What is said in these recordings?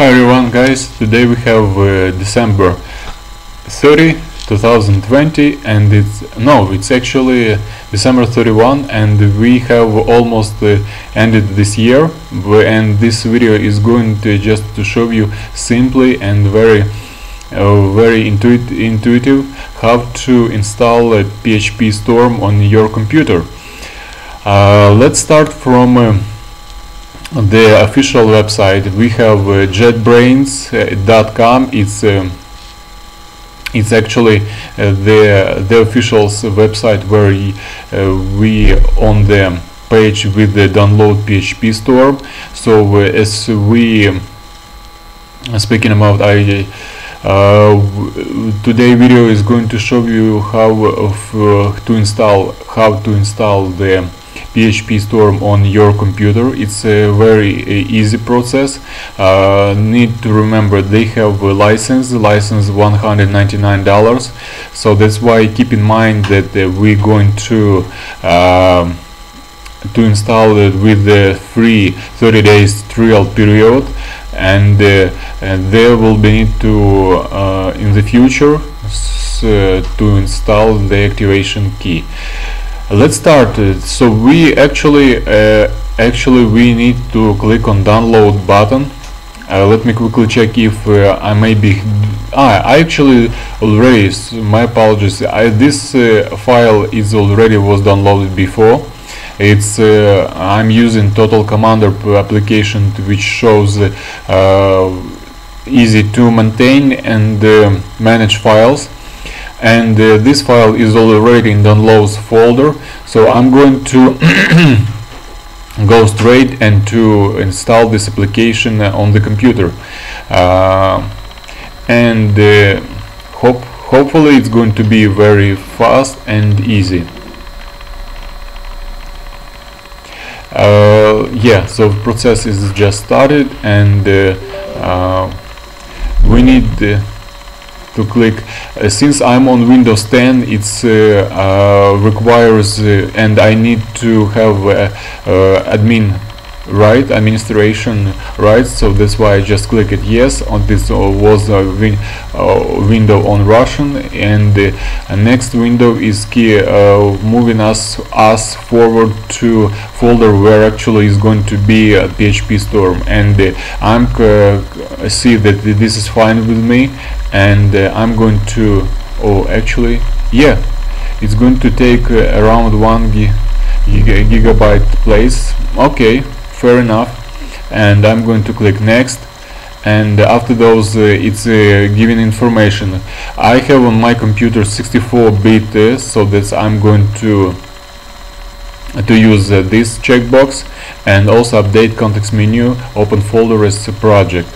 Hi everyone guys, today we have uh, December 30, 2020 and it's, no, it's actually December 31 and we have almost uh, ended this year and this video is going to just to show you simply and very uh, very intuit intuitive how to install a PHP Storm on your computer. Uh, let's start from uh, the official website we have uh, jetbrains.com it's um, it's actually uh, the the official's website where uh, we on the page with the download PHP Storm. So uh, as we um, speaking about I uh, today video is going to show you how of, uh, to install how to install the PHP Storm on your computer. It's a very uh, easy process. Uh, need to remember they have a license, license $199. So that's why keep in mind that uh, we're going to um, to install it with the free 30 days trial period and, uh, and there will be need to uh, in the future uh, to install the activation key let's start. It so we actually uh, actually we need to click on download button. Uh, let me quickly check if uh, I may be ah, I actually already my apologies. I, this uh, file is already was downloaded before. It's uh, I'm using Total Commander application which shows uh, easy to maintain and manage files and uh, this file is already in downloads folder. So I'm going to go straight and to install this application uh, on the computer. Uh, and uh, hope hopefully it's going to be very fast and easy. Uh, yeah so the process is just started and uh, we need to click. Uh, since I'm on Windows 10 it's uh, uh, requires and I need to have admin right administration rights. So that's why I just click it yes. On this uh, was a win uh, window on Russian. And the uh, next window is key uh, moving us us forward to folder where actually is going to be uh, a PHP storm. And I'm see that this is fine with me. And I'm going to oh actually yeah it's going to take around one gigabyte place. Okay fair enough. And I'm going to click next. And after those uh, it's uh, giving information. I have on my computer 64-bit uh, so that I'm going to to use uh, this checkbox and also update context menu open folder as project.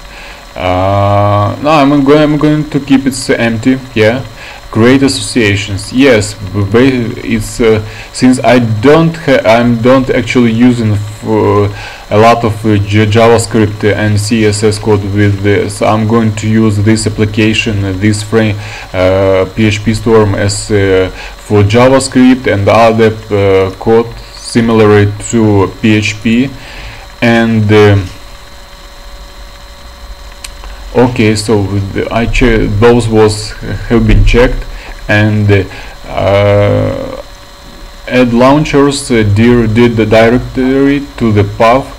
Uh, no I'm I'm going to keep it empty. Yeah create associations. Yes it's uh, since I don't I'm don't actually using a lot of uh, JavaScript and CSS code with this. I'm going to use this application uh, this frame PHP uh, Storm as uh, for JavaScript and other uh, code similar to PHP and um, okay so I those was have been checked and uh, add launchers uh, did the directory to the path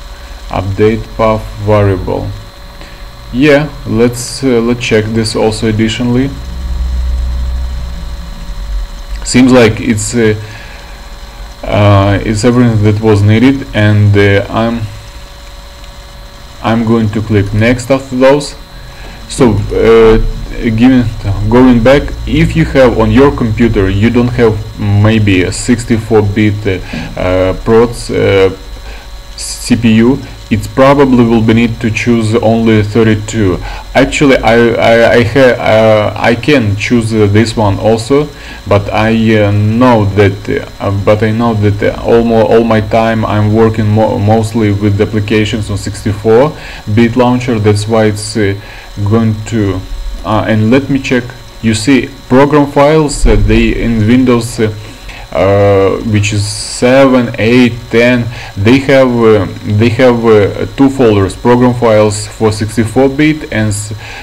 update path variable. Yeah let's uh, let's check this also additionally. Seems like it's uh, uh, it's everything that was needed and uh, I'm I'm going to click next after those so uh, given going back if you have on your computer you don't have maybe a 64-bit uh, proc uh, CPU it probably will be need to choose only 32 actually I I, I, uh, I can choose uh, this one also but I uh, know that uh, but I know that uh, all, my time I'm working mo mostly with applications on 64 bit launcher that's why it's uh, going to and let me check. You see program files they in Windows uh, which is 7 8 10 they have uh, they have uh, two folders program files for 64 bit and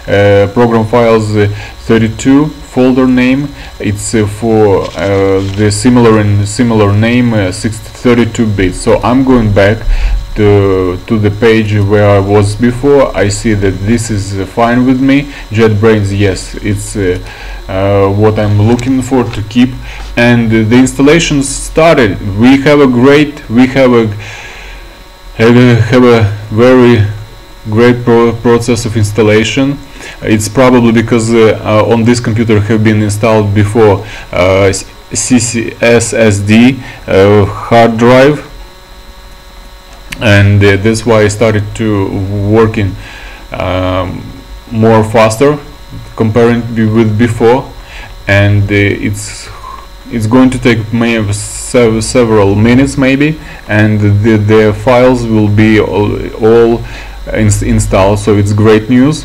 uh, program files uh, 32 folder name. It's uh, for the similar and similar name 32 bits so I'm going back to, to the page where I was before. I see that this is uh, fine with me. JetBrains yes it's uh, uh, what I'm looking for to keep. And the installation started. We have a great we have a have a, have a very great pro process of installation it's probably because uh, uh, on this computer have been installed before uh, CCSSD hard drive. And that's why I started to working um, more faster comparing with before. And it's it's going to take maybe several minutes maybe. And the, the files will be all, all ins installed. So it's great news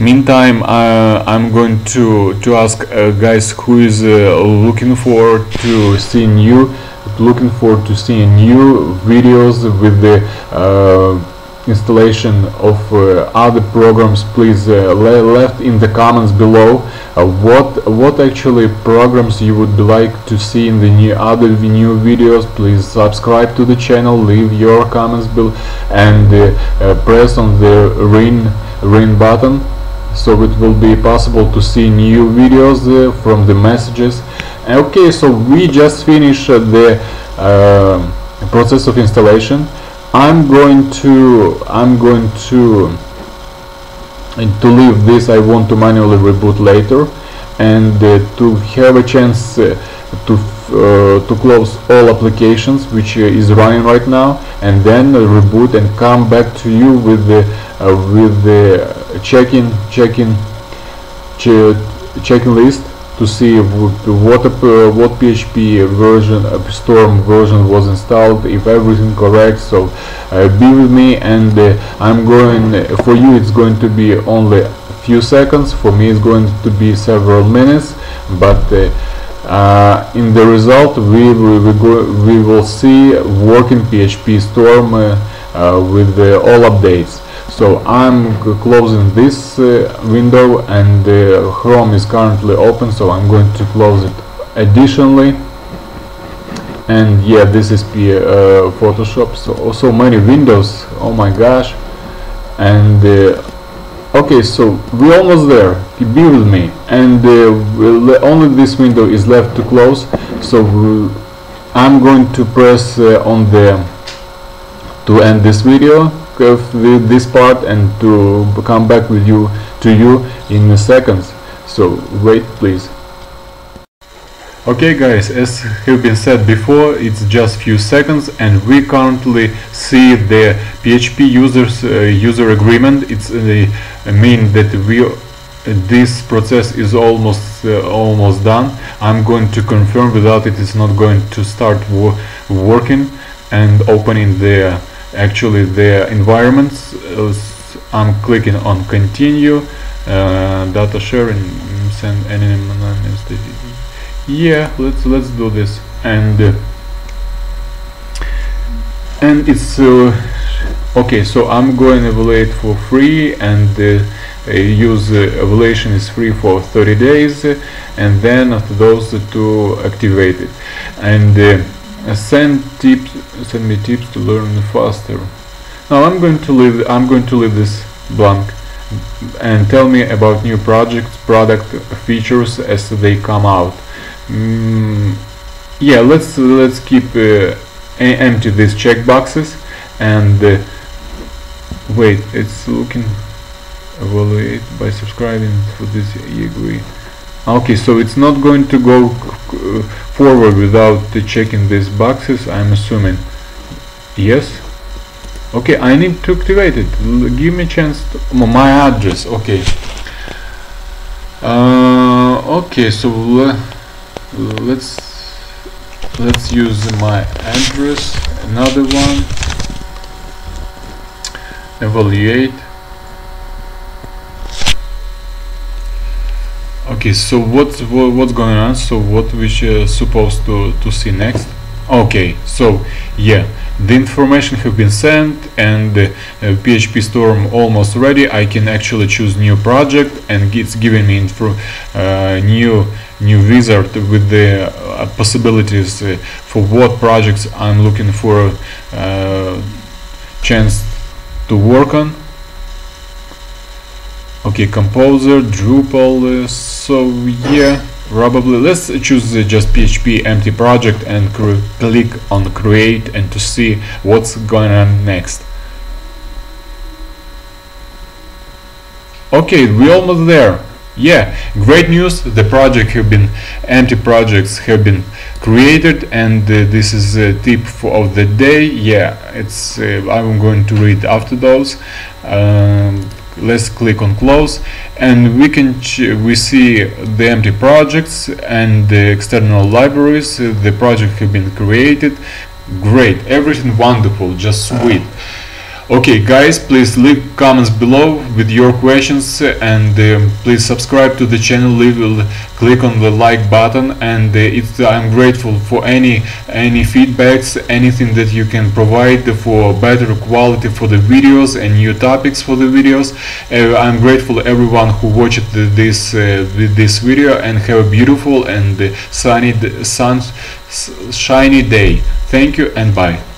meantime uh, I'm going to to ask uh, guys who is uh, looking forward to see new looking forward to seeing new videos with the uh, installation of uh, other programs please uh, le left in the comments below what what actually programs you would like to see in the new other new videos please subscribe to the channel leave your comments below and press on the ring ring button so it will be possible to see new videos from the messages. Okay so we just finished uh, the uh, process of installation. I'm going to I'm going to to leave this. I want to manually reboot later. And uh, to have a chance uh, to uh, to close all applications which uh, is running right now and then reboot and come back to you with the with the checking checking ch checking list to see what uh, what PHP version uh, Storm version was installed if everything correct. So uh, be with me and uh, I'm going for you it's going to be only a few seconds for me it's going to be several minutes but uh, uh, in the result we, we, we, go, we will see working PHP Storm with all updates so I'm closing this uh, window and uh, Chrome is currently open so I'm going to close it additionally. And yeah this is uh, Photoshop so so many windows oh my gosh. And uh, okay so we're almost there be with me. And uh, only this window is left to close so I'm going to press uh, on the to end this video with this part and to come back with you to you in seconds so wait please. Okay guys as have been said before it's just few seconds and we currently see the PHP users uh, user agreement. It's uh, mean that we this process is almost uh, almost done. I'm going to confirm without it it's not going to start wo working and opening the actually the environments I'm clicking on continue uh, data sharing send any yeah let's let's do this. And uh, and it's uh, okay so I'm going to evaluate for free and use evaluation is free for 30 days and then after those to activate it. And send tips send me tips to learn faster. Now I'm going to leave I'm going to leave this blank and tell me about new projects product features as they come out. Mm, yeah let's let's keep uh, empty these checkboxes and uh, wait it's looking evaluate by subscribing for this agree okay so it's not going to go uh, forward without checking these boxes I'm assuming. Yes? Okay I need to activate it. Give me a chance my address okay. Uh, okay so let's let's use my address another one. Evaluate okay so what, what what's going on? So what we are supposed to to see next? Okay so yeah the information have been sent and uh, PHP Storm almost ready. I can actually choose new project and it's giving me info uh, new new wizard with the uh, possibilities uh, for what projects I'm looking for uh, chance to work on okay composer drupal uh, so yeah probably. Let's choose uh, just php empty project and click on create and to see what's going on next. Okay we almost there. Yeah great news. The project have been empty projects have been created and uh, this is a tip of the day. Yeah it's uh, i'm going to read after those. Um, let's click on close and we can we see the empty projects and the external libraries. The project have been created. Great everything wonderful just ah. sweet okay guys please leave comments below with your questions and um, please subscribe to the channel. Leave click on the like button and uh, I'm grateful for any any feedbacks anything that you can provide for better quality for the videos and new topics for the videos. Uh, I'm grateful everyone who watched this uh, this video and have a beautiful and sunny sun shiny day. Thank you and bye